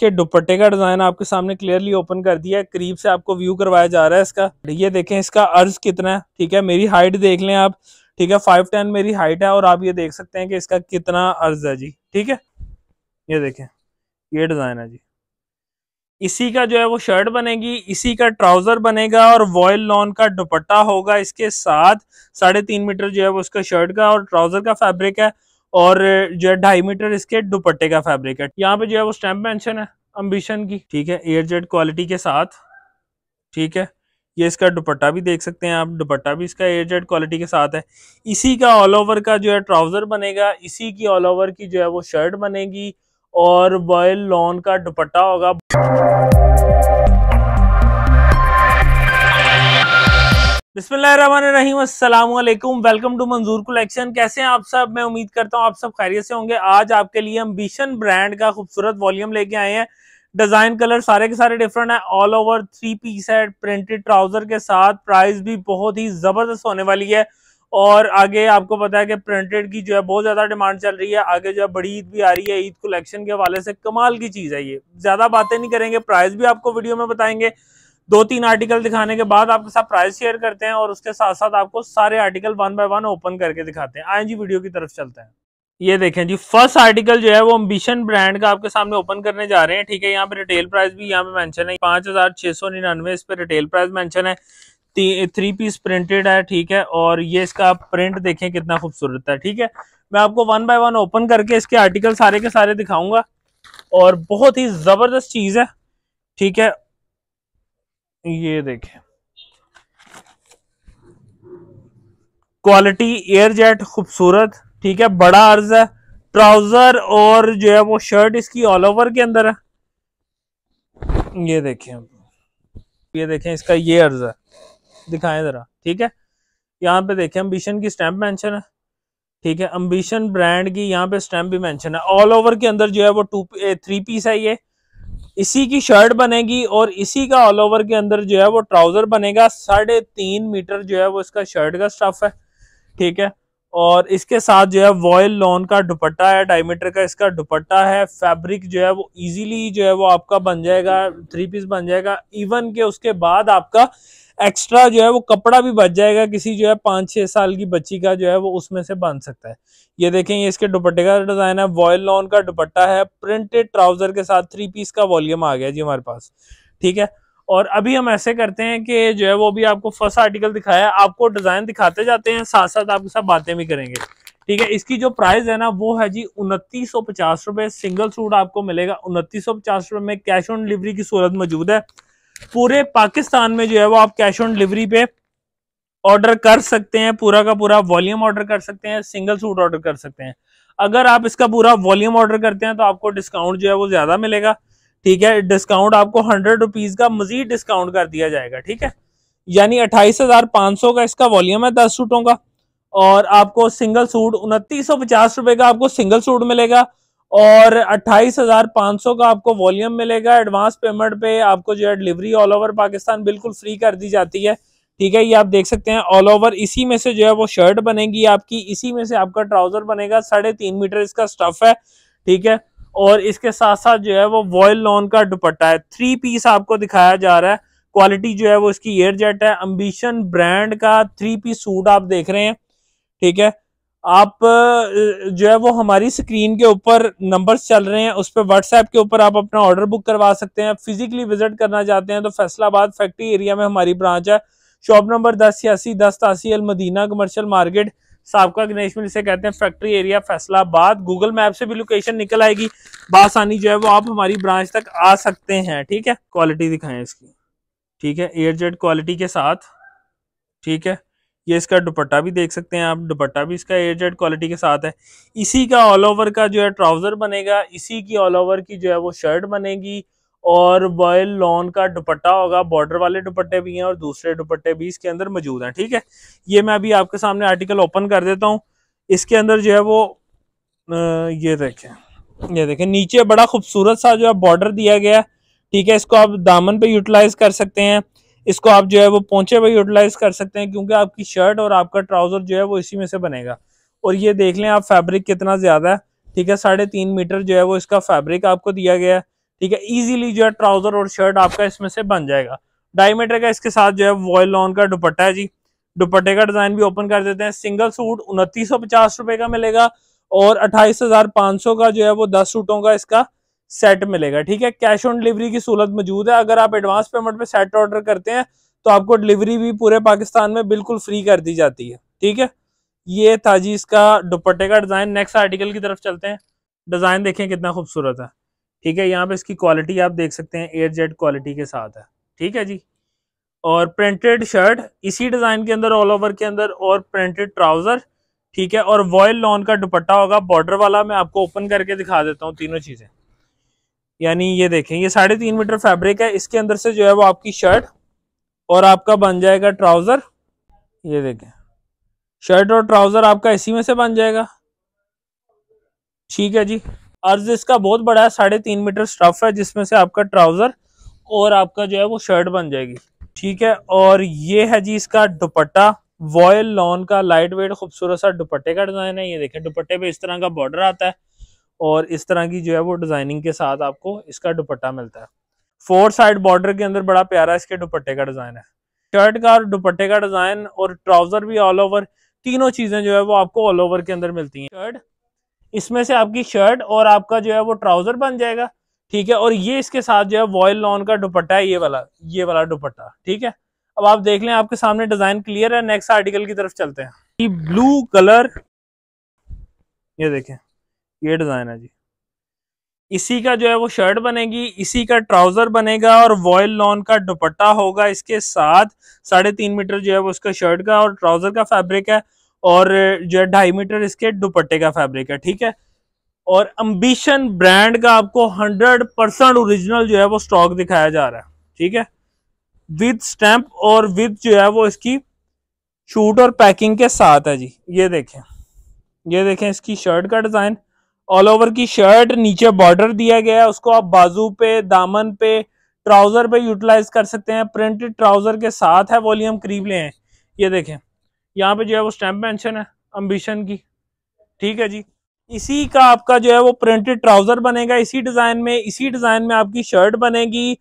इसके दुपट्टे का डिज़ाइन आपके सामने क्लियरली ओपन कर दिया है। करीब से आपको व्यू करवाया जा रहा है इसका। ये देखें, इसका अर्ज़ कितना है, ठीक है? मेरी हाइट देख लें आप, ठीक है? फाइव टेन मेरी हाइट है और आप ये देख सकते हैं कि इसका कितना अर्ज़ है जी, ठीक है? ये देखें, ये डिज़ाइन है जी। इसी का जो है वो शर्ट बनेगी, इसी का ट्राउज़र बनेगा और वॉयल लॉन का दुपट्टा होगा। इसके साथ साढ़े तीन मीटर जो है वो उसका शर्ट का और ट्राउज़र का फैब्रिक है। और जो है ढाई मीटर इसके दुपट्टे का फैब्रिक है यहाँ पे जो है वो स्टैम्प मेंशन है अम्बिशन की, ठीक है एयर जेट क्वालिटी के साथ, ठीक है। ये इसका दुपट्टा भी देख सकते हैं आप, दुपट्टा भी इसका एयर जेट क्वालिटी के साथ है। इसी का ऑल ओवर का जो है ट्राउज़र बनेगा, इसी की ऑल ओवर की जो है वो शर्ट बनेगी, और बॉयल लॉन का दुपट्टा होगा। बिस्मिल्लाम वेलकम टू मंजूर कलेक्शन। कैसे हैं आप सब? मैं उम्मीद करता हूँ आप सब खैरियत से होंगे। आज आपके लिए अम्बिशन ब्रांड का खूबसूरत वॉल्यूम लेके आए हैं। डिज़ाइन कलर सारे के सारे डिफरेंट है। ऑल ओवर थ्री पीस है प्रिंटेड ट्राउज़र के साथ। प्राइस भी बहुत ही ज़बरदस्त होने वाली है। और आगे आपको पता है कि प्रिंटेड की जो है बहुत ज़्यादा डिमांड चल रही है। आगे जो है बड़ी ईद भी आ रही है। ईद कलेक्शन के हवाले से कमाल की चीज़ है ये। ज़्यादा बातें नहीं करेंगे। प्राइस भी आपको वीडियो में बताएँगे। दो तीन आर्टिकल दिखाने के बाद आपके साथ प्राइस शेयर करते हैं और उसके साथ साथ आपको सारे article one by one open करके दिखाते हैं। आए जी वीडियो की तरफ़ चलते हैं। ये देखें जी फ़र्स्ट आर्टिकल जो है वो अम्बिशन ब्रांड का आपके सामने ओपन करने जा रहे हैं। ठीक है, यहाँ पे रिटेल प्राइस भी यहाँ पे मेंशन है। पाँच हज़ार छह सौ निन्यानवे इस पे रिटेल प्राइस मेंशन है। थ्री पीस प्रिंटेड है, ठीक है, और ये इसका प्रिंट देखें कितना खूबसूरत है, ठीक है। मैं आपको वन बाय वन ओपन करके इसके आर्टिकल सारे के सारे दिखाऊँगा। और बहुत ही ज़बरदस्त चीज़ है, ठीक है ये देखें। क्वालिटी एयर जेट खूबसूरत, ठीक है? बड़ा अर्ज़ है। ट्राउज़र और जो है वो शर्ट इसकी ऑल ओवर के अंदर है। ये देखें। ये देखें, इसका ये अर्ज़ है। दिखाएँ ज़रा, ठीक है? यहाँ पे देखें अम्बिशन की स्टैंप मेंशन है। ठीक है? अम्बिशन ब्रांड की यहाँ पे स्टैंप भी मेंशन है। ऑल ओवर के अंदर जो है वो टू थ्री पीस है ये। इसी की शर्ट बनेगी और इसी का ऑल ओवर के अंदर जो है वो ट्राउज़र बनेगा। साढ़े तीन मीटर जो है वो इसका शर्ट का स्टफ़ है, ठीक है? और इसके साथ जो है वॉयल लॉन का दुपट्टा है डायमीटर का इसका दुपट्टा है। फैब्रिक जो है वो इजीली जो है वो आपका बन जाएगा थ्री पीस बन जाएगा। इवन के उसके बाद आपका एक्स्ट्रा जो है वो कपड़ा भी बच जाएगा, किसी जो है पाँच छह साल की बच्ची का जो है वो उसमें से बन सकता है। ये देखें, ये इसके दुपट्टे का डिज़ाइन है वॉयल लॉन का दुपट्टा है प्रिंटेड ट्राउज़र के साथ थ्री पीस का वॉल्यूम आ गया जी हमारे पास, ठीक है? और अभी हम ऐसे करते हैं कि जो है वो भी आपको फ़र्स्ट आर्टिकल दिखाया है, आपको डिज़ाइन दिखाते जाते हैं साथ साथ आपके साथ बातें भी करेंगे, ठीक है? इसकी जो प्राइस है ना, वो है जी उनतीस सौ पचास रुपए सिंगल सूट आपको मिलेगा, उनतीस सौ पचास रुपए में कैश ऑन डिलीवरी की सूरत मौजूद है। पूरे पाकिस्तान में जो है वो आप कैश ऑन डिलीवरी पे ऑर्डर कर सकते हैं, पूरा का पूरा वॉल्यूम ऑर्डर कर सकते हैं सिंगल सूट ऑर्डर कर सकते हैं। अगर आप इसका पूरा वॉल्यूम ऑर्डर करते हैं तो आपको डिस्काउंट जो है वो ज़्यादा मिलेगा, ठीक है? डिस्काउंट आपको हंड्रेड रुपीज़ का मजीद डिस्काउंट कर दिया जाएगा, ठीक है? यानी अट्ठाईस हज़ार पाँच सौ का इसका वॉल्यूम है दस सूटों का, और आपको सिंगल सूट उनतीस सौ पचास रुपए का आपको सिंगल सूट मिलेगा और अट्ठाईस हज़ार पाँच सौ का आपको वॉल्यूम मिलेगा, एडवांस पेमेंट पे आपको जो है डिलीवरी ऑल ओवर पाकिस्तान बिल्कुल फ्री कर दी जाती है। ठीक है, ये आप देख सकते हैं, ऑल ओवर इसी में से जो है वो शर्ट बनेगी आपकी, इसी में से आपका ट्राउज़र बनेगा, साढ़े तीन मीटर इसका स्टफ़ है। ठीक है, और इसके साथ साथ जो है वो वॉयल लॉन का दुपट्टा है थ्री पीस आपको दिखाया जा रहा है क्वालिटी जो है वो इसकी एयर जेट है अम्बिशन ब्रांड का थ्री पीस सूट आप देख रहे हैं। ठीक है आप जो है वो हमारी स्क्रीन के ऊपर नंबर्स चल रहे हैं, उस पर व्हाट्सएप के ऊपर आप अपना ऑर्डर बुक करवा सकते हैं। फिजिकली विज़िट करना चाहते हैं तो फैसलाबाद फैक्ट्री एरिया में हमारी ब्रांच है। शॉप नंबर दस छियासी, दस तासी अल मदीना कमर्शियल मार्केट साबका गणेश मिल से कहते हैं factory area Faisalabad. Google map से भी लोकेशन निकल आएगी। बासानी जो है वो आप हमारी ब्रांच तक आ सकते हैं, ठीक है? क्वालिटी दिखाएँ इसकी, ठीक है? एयर जेट क्वालिटी के साथ, ठीक है? ये इसका दुपट्टा भी देख सकते हैं आप, दुपट्टा भी इसका एयर जेट क्वालिटी के साथ है। इसी का ऑल ओवर का जो है ट्राउज़र बनेगा, इसी की ऑल ओवर की जो है वो शर्ट बनेगी और बॉयल लॉन का दुपट्टा होगा बॉर्डर वाले दुपट्टे भी हैं और दूसरे दुपट्टे भी इसके अंदर मौजूद हैं, ठीक है? ये मैं अभी आपके सामने आर्टिकल ओपन कर देता हूँ। इसके अंदर जो है वो ये देखें ये देखें, नीचे बड़ा खूबसूरत सा जो है बॉर्डर दिया गया ठीक है? इसको आप दामन पे यूटिलाइज कर सकते हैं। इसको आप जो है वो पहुँचे पे यूटिलाइज कर सकते हैं, क्योंकि आपकी शर्ट और आपका ट्राउज़र जो है वो इसी में से बनेगा। और ये देख लें आप फैब्रिक कितना ज़्यादा है, ठीक है? साढ़े तीन मीटर जो है वो इसका फैब्रिक आपको दिया गया है, ठीक है? इजीली जो है ट्राउज़र और शर्ट आपका इसमें से बन जाएगा। डायमीटर का इसके साथ जो है वॉयल लॉन का दुपट्टा है जी। दुपट्टे का डिज़ाइन भी ओपन कर देते हैं। सिंगल सूट उनतीस रुपए का मिलेगा और अट्ठाईस का जो है वो दस सूटों का इसका। सेट मिलेगा, ठीक है? कैश ऑन डिलीवरी की सहूलत मौजूद है। अगर आप एडवांस पेमेंट पे सेट ऑर्डर करते हैं तो आपको डिलीवरी भी पूरे पाकिस्तान में बिल्कुल फ्री कर दी जाती है, ठीक है? ये था जी इसका दुपट्टे का डिज़ाइन नेक्स्ट आर्टिकल की तरफ़ चलते हैं। डिज़ाइन देखें कितना खूबसूरत है, ठीक है? यहाँ पे इसकी क्वालिटी आप देख सकते हैं एयर जेट क्वालिटी के साथ है, ठीक है जी? और प्रिंटेड शर्ट इसी डिज़ाइन के अंदर ऑल ओवर के अंदर, और प्रिंटेड ट्राउज़र ठीक है? और वॉयल लॉन का दुपट्टा होगा बॉर्डर वाला मैं आपको ओपन करके दिखा देता हूँ तीनों चीज़ें। यानी ये देखें, ये साढ़े तीन मीटर फैब्रिक है, इसके अंदर से जो है वो आपकी शर्ट और आपका बन जाएगा ट्राउज़र ये देखें शर्ट और ट्राउज़र आपका इसी में से बन जाएगा। ठीक है जी, अर्ज़ इसका बहुत बड़ा है, साढ़े तीन मीटर स्टफ़ है, जिसमें से आपका ट्राउज़र और आपका जो है वो शर्ट बन जाएगी। ठीक है, और ये है जी इसका दुपट्टा वॉयल लॉन का लाइट वेट खूबसूरत सा दुपट्टे का डिज़ाइन है। ये देखें, दुपट्टे पे इस तरह का बॉर्डर आता है। और इस तरह की जो है वो डिज़ाइनिंग के साथ आपको इसका दुपट्टा मिलता है। फोर साइड बॉर्डर के अंदर बड़ा प्यारा इसके दुपट्टे का डिज़ाइन है। शर्ट का और दुपट्टे का डिज़ाइन और ट्राउज़र भी ऑल ओवर तीनों चीज़ें जो है वो आपको ऑल ओवर के अंदर मिलती हैं। शर्ट इसमें से आपकी शर्ट और आपका जो है वो ट्राउज़र बन जाएगा, ठीक है? और ये इसके साथ जो है वॉयल लॉन का दुपट्टा है, ये वाला ये वाला दुपट्टा, ठीक है? अब आप देख लें, आपके सामने डिज़ाइन क्लियर है नेक्स्ट आर्टिकल की तरफ़ चलते हैं। ब्लू कलर ये देखें। ये डिज़ाइन है जी। इसी का जो है वो शर्ट बनेगी, इसी का ट्राउज़र बनेगा और वॉयल लॉन का दुपट्टा होगा। इसके साथ साढ़े तीन मीटर जो है वो उसका शर्ट का और ट्राउज़र का फैब्रिक है और जो है ढाई मीटर इसके दुपट्टे का फैब्रिक है, ठीक है? और अम्बिशन ब्रांड का आपको हंड्रेड परसेंट ओरिजिनल जो है वो स्टॉक दिखाया जा रहा है, ठीक है? विद स्टैंप और विद जो है वो इसकी शूट और पैकिंग के साथ है जी। ये देखें ये देखें इसकी शर्ट का डिज़ाइन ऑल ओवर की शर्ट नीचे बॉर्डर दिया गया है। उसको आप बाजू पे, दामन पे ट्राउज़र पे यूटिलाइज कर सकते हैं। प्रिंटेड ट्राउज़र के साथ है वॉल्यूम करीब ले हैं ये देखें। यहाँ पे जो है वो स्टैम्प मेंशन है अम्बिशन की। ठीक है जी। इसी का आपका जो है वो प्रिंटेड ट्राउज़र बनेगा। इसी डिज़ाइन में, इसी डिज़ाइन में आपकी शर्ट बनेगी।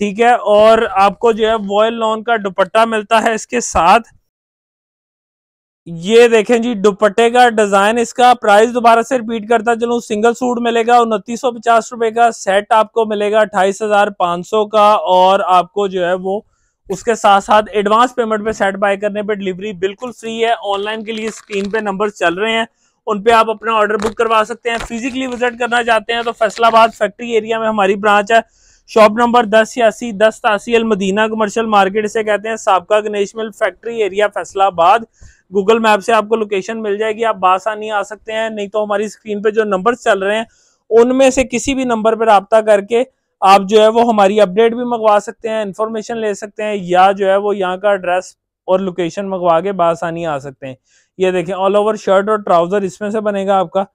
ठीक है? और आपको जो है वॉयल लॉन का दुपट्टा मिलता है इसके साथ। ये देखें जी, दुपट्टे का डिज़ाइन इसका प्राइस दोबारा से रिपीट करता चलूँ सिंगल सूट मिलेगा, उनतीस सौ पचास रुपए का सेट आपको मिलेगा, अट्ठाईस हज़ार पाँच सौ का और आपको जो है वो उसके साथ साथ एडवांस पेमेंट पे सेट बाय करने पे डिलीवरी बिल्कुल फ्री है। ऑनलाइन के लिए स्क्रीन पे नंबर चल रहे हैं। उन पे आप अपना ऑर्डर बुक करवा सकते हैं। फिजिकली विज़िट करना चाहते हैं तो फैसलाबाद फैक्ट्री एरिया में हमारी ब्रांच है। शॉप नंबर दस छियासी दस तासी अल मदीना कमर्शियल मार्केट से कहते हैं। सबका Ganesh mill factory area Faisalabad. Google map से आपको लोकेशन मिल जाएगी। आप बासानी आ सकते हैं। नहीं तो हमारी स्क्रीन पे जो नंबर चल रहे हैं, उनमें से किसी भी नंबर पर रबता करके आप जो है वो हमारी अपडेट भी मंगवा सकते हैं इन्फॉर्मेशन ले सकते हैं, या जो है वो यहाँ का एड्रेस और लोकेशन मंगवा के बासानी आ सकते हैं। ये देखें ऑल ओवर शर्ट और ट्राउज़र इसमें से बनेगा आपका।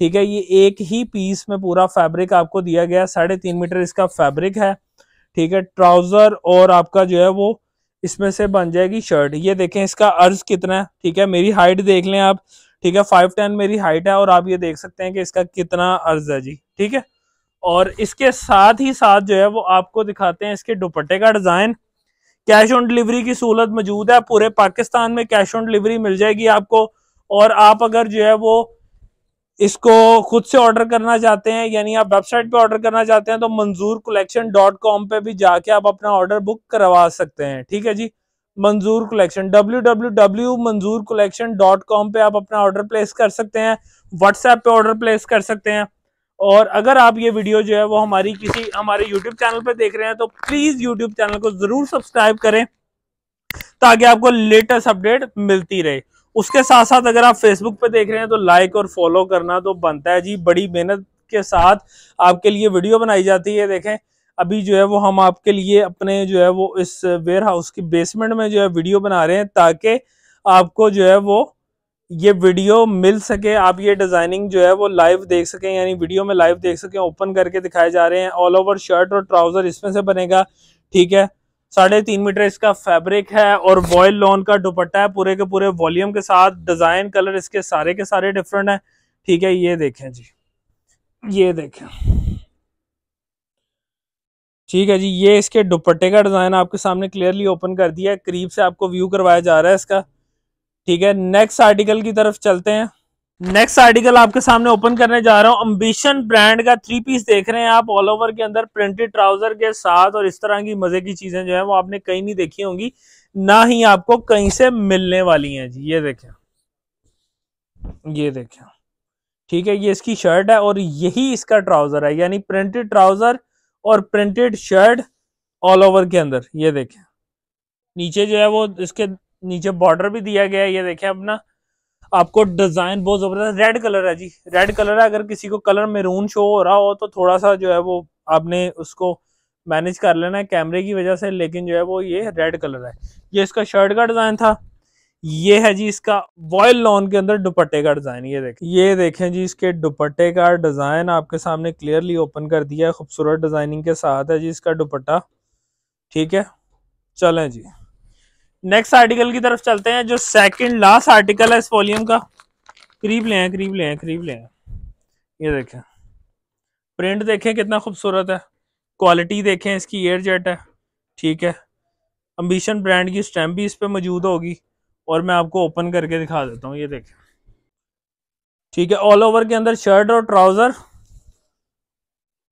ठीक है, ये एक ही पीस में पूरा फैब्रिक आपको दिया गया साढ़े तीन मीटर इसका फैब्रिक है, ठीक है ट्राउज़र और आपका जो है वो इसमें से बन जाएगी शर्ट ये देखें इसका अर्ज़ कितना है, ठीक है, मेरी हाइट देख लें आप, ठीक है फाइव टेन मेरी हाइट है और आप ये देख सकते हैं कि इसका कितना अर्ज़ है जी, ठीक है, और इसके साथ ही साथ जो है वो आपको दिखाते हैं इसके दुपट्टे का डिज़ाइन कैश ऑन डिलीवरी की सहूलत मौजूद है, पूरे पाकिस्तान में कैश ऑन डिलीवरी मिल जाएगी आपको, और आप अगर जो है वो इसको खुद से ऑर्डर करना चाहते हैं, यानी आप वेबसाइट पे ऑर्डर करना चाहते हैं तो मंजूर कलेक्शन डॉट कॉम पे भी जाके आप अपना ऑर्डर बुक करवा सकते हैं। ठीक है जी? Manzoor collection W W W Manzoor collection dot com पे आप अपना ऑर्डर प्लेस कर सकते हैं व्हाट्सएप पे ऑर्डर प्लेस कर सकते हैं। और अगर आप ये वीडियो जो है वो हमारी किसी, हमारे यूट्यूब चैनल पे देख रहे हैं तो प्लीज़ यूट्यूब चैनल को ज़रूर सब्सक्राइब करें। ताकि आपको लेटेस्ट अपडेट मिलती रहे। उसके साथ साथ अगर आप फेसबुक पे देख रहे हैं तो लाइक और फॉलो करना तो बनता है जी। बड़ी मेहनत के साथ आपके लिए वीडियो बनाई जाती है, देखें। अभी जो है वो हम आपके लिए अपने जो है वो इस वेयर हाउस की बेसमेंट में जो है वीडियो बना रहे हैं, ताकि आपको जो है वो ये वीडियो मिल सके। आप ये डिज़ाइनिंग जो है वो लाइव देख सकें, यानी वीडियो में लाइव देख सकें ओपन करके दिखाए जा रहे हैं। ऑल ओवर शर्ट और ट्राउज़र इसमें से बनेगा, ठीक है? साढ़े तीन मीटर इसका फैब्रिक है और वॉयल लॉन का दुपट्टा है। पूरे के पूरे वॉल्यूम के साथ डिज़ाइन कलर इसके सारे के सारे डिफरेंट है। ठीक है, ये देखें जी। ये देखें। ठीक है जी, ये इसके दुपट्टे का डिज़ाइन आपके सामने क्लियरली ओपन कर दिया है। करीब से आपको व्यू करवाया जा रहा है इसका। ठीक है नेक्स्ट आर्टिकल की तरफ़ चलते हैं। नेक्स्ट आर्टिकल आपके सामने ओपन करने जा रहा हूँ। अम्बिशन ब्रांड का थ्री पीस देख रहे हैं आप ऑल ओवर के अंदर। प्रिंटेड ट्राउज़र के साथ और इस तरह की मज़े की चीज़ें जो है वो आपने कहीं नहीं देखी होंगी। ना ही आपको कहीं से मिलने वाली हैं जी। ये देखें। ये देखें। ठीक है, ये इसकी शर्ट है और यही इसका ट्राउज़र है। यानी प्रिंटेड ट्राउज़र और प्रिंटेड शर्ट ऑल ओवर के अंदर। ये देखें। नीचे जो है वो इसके नीचे बॉर्डर भी दिया गया है। ये देखें अपना। आपको डिज़ाइन बहुत ज़बरदस्त रेड कलर है जी। रेड कलर है। अगर किसी को कलर मेरून शो हो रहा हो तो थोड़ा सा जो है वो आपने उसको मैनेज कर लेना है कैमरे की वजह से, लेकिन जो है वो ये रेड कलर है। ये इसका शर्ट का डिज़ाइन था। ये है जी इसका वॉयल लॉन के अंदर दुपट्टे का डिज़ाइन ये देखें। ये देखें जी इसके दुपट्टे का डिज़ाइन आपके सामने क्लियरली ओपन कर दिया है। खूबसूरत डिज़ाइनिंग के साथ है जी इसका दुपट्टा। ठीक है? चलें जी। नेक्स्ट आर्टिकल की तरफ़ चलते हैं, जो सेकंड लास्ट आर्टिकल है इस वॉल्यूम का। करीब ले हैं करीब ले हैं करीब ले हैं ये देखें। प्रिंट देखें कितना खूबसूरत है। क्वालिटी देखें, इसकी एयर जेट है। ठीक है। अम्बिशन ब्रांड की स्टैम्प भी इस पर मौजूद होगी, और मैं आपको ओपन करके दिखा देता हूँ, ये देखें। ठीक है ऑल ओवर के अंदर शर्ट और ट्राउज़र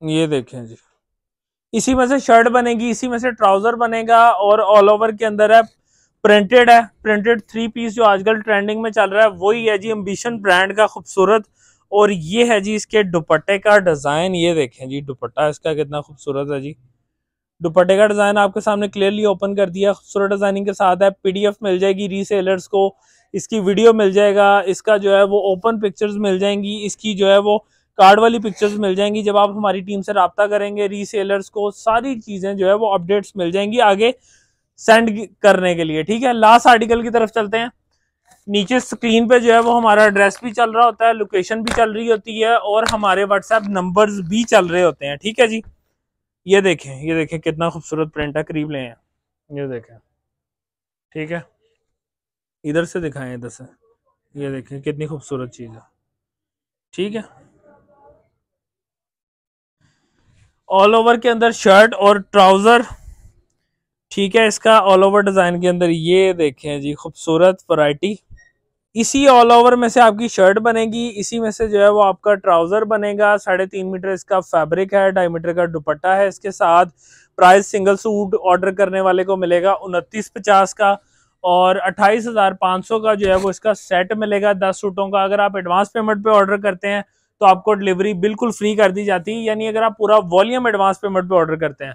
ये देखें जी। इसी में से शर्ट बनेगी, इसी में से ट्राउज़र बनेगा, और ऑल ओवर के अंदर है प्रिंटेड है प्रिंटेड थ्री पीस जो आजकल ट्रेंडिंग में चल रहा है, वही है जी अम्बिशन ब्रांड का खूबसूरत। और ये है जी इसके दुपट्टे का डिज़ाइन ये देखें जी दुपट्टा इसका कितना खूबसूरत है जी। दुपट्टे का डिज़ाइन आपके सामने क्लियरली ओपन कर दिया, खूबसूरत डिज़ाइनिंग के साथ है पीडीएफ मिल जाएगी रीसेलर्स को, इसकी वीडियो मिल जाएगा, इसका जो है वो ओपन पिक्चर्स मिल जाएँगी, इसकी जो है वो कार्ड वाली पिक्चर्स मिल जाएँगी, जब आप हमारी टीम से रबता करेंगे रीसेलर्स को, सारी चीज़ें जो है वो अपडेट्स मिल जाएँगी। आगे सेंड करने के लिए, ठीक है? लास्ट आर्टिकल की तरफ़ चलते हैं। नीचे स्क्रीन पे जो है वो हमारा एड्रेस भी चल रहा होता है लोकेशन भी चल रही होती है, और हमारे व्हाट्सएप नंबर्स भी चल रहे होते हैं, ठीक है जी? ये देखें ये देखें कितना खूबसूरत प्रिंट है, करीब ले हैं ये देखें, ठीक है? इधर से दिखाएँ, इधर से। ये देखें, कितनी खूबसूरत चीज़ है। ठीक है? ऑल ओवर के अंदर शर्ट और ट्राउज़र ठीक है, इसका ऑल ओवर डिज़ाइन के अंदर ये देखें जी, खूबसूरत वैरायटी इसी ऑल ओवर में से आपकी शर्ट बनेगी, इसी में से जो है वो आपका ट्राउज़र बनेगा, साढ़े तीन मीटर इसका फैब्रिक है, ढाई मीटर का दुपट्टा है इसके साथ। प्राइस सिंगल सूट ऑर्डर करने वाले को मिलेगा उनतीस पचास का और अट्ठाईस हज़ार पाँच सौ का जो है वो इसका सेट मिलेगा दस सूटों का। अगर आप एडवांस पेमेंट पे ऑर्डर करते हैं तो आपको डिलीवरी बिल्कुल फ्री कर दी जाती है। यानी अगर आप पूरा वॉल्यूम एडवांस पेमेंट पे ऑर्डर करते हैं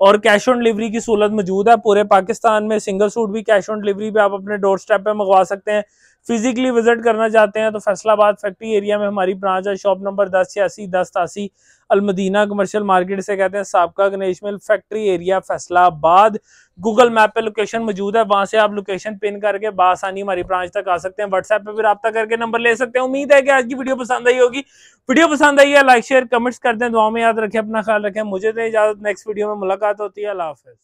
और कैश ऑन डिलीवरी की सहूलत मौजूद है। पूरे पाकिस्तान में सिंगल सूट भी कैश ऑन डिलीवरी पे आप अपने डोर स्टेप पे मंगवा सकते हैं। फिजिकली विज़िट करना चाहते हैं तो फैसलाबाद फैक्ट्री एरिया में हमारी ब्रांच है। शॉप नंबर दस छियासी, दस तासी अलमदीना कमर्शियल मार्केट से कहते हैं, सबका Ganesh mill factory area Faisalabad. Google map पे लोकेशन मौजूद है। वहाँ से आप लोकेशन पिन करके बासानी हमारी ब्रांच तक आ सकते हैं। व्हाट्सएप पे भी रब्ता करके नंबर ले सकते हैं। उम्मीद है कि आज की वीडियो पसंद आई होगी। वीडियो पसंद आई है लाइक शेयर कमेंट्स कर दें। दुआ में याद रखें, अपना ख्याल रखें। मुझे तो इजाज़त। नेक्स्ट वीडियो में मुलाकात होती है। अल्लाह हाफिज।